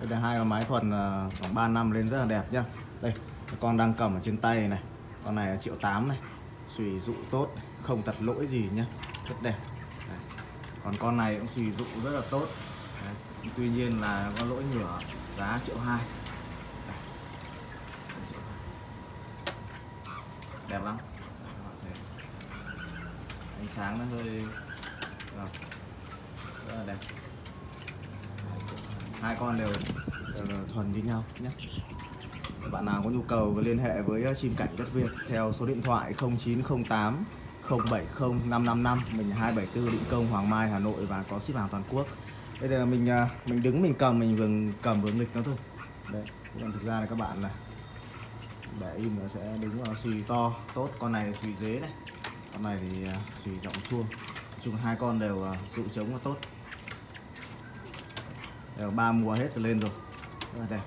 đây là hai con máy thuần ờ, khoảng 3 năm lên rất là đẹp nhá. Đây con đang cầm ở trên tay này con này là triệu tám này. Xùy dụ tốt, không tật lỗi gì nhá. Rất đẹp. Đấy. còn con này cũng xùy dụ rất là tốt. Đấy. tuy nhiên là có lỗi nhựa giá triệu hai. Đẹp lắm. Ánh sáng nó hơi vâng. rất là đẹp hai con đều, thuần như nhau nhé. Bạn nào có nhu cầu cứ liên hệ với ờ, chim cảnh đất Việt theo số điện thoại 0908 070 555 mình 274 Định Công Hoàng Mai Hà Nội và có ship hàng toàn quốc. Đây là mình ờ, mình đứng mình cầm mình vừa cầm vừa nghịch nó thôi. Đấy còn thực ra là các bạn là để im nó sẽ đứng vào xùy to tốt. Con này xùy dế này con này thì ờ, à, xùy rộng chuông chung hai con đều dụ trống là tốt đều ba mùa hết rồi lên rồi. Rất là đẹp